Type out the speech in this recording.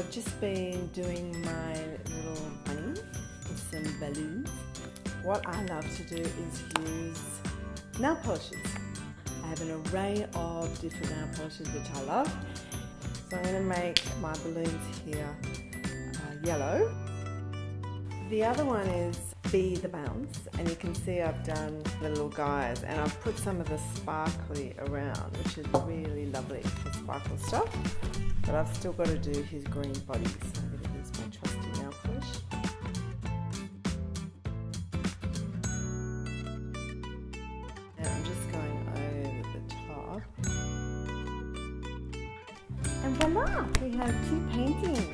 I've just been doing my little bunny with some balloons. What I love to do is use nail polishes. I have an array of different nail polishes which I love. So I'm going to make my balloons here uh, yellow. The other one is Be the Bounce and you can see I've done the little guys and I've put some of the sparkly around which is really lovely for sparkle stuff but I've still got to do his green body so I'm going to use my trusty nail polish. Now I'm just going over the top and voila we have two paintings.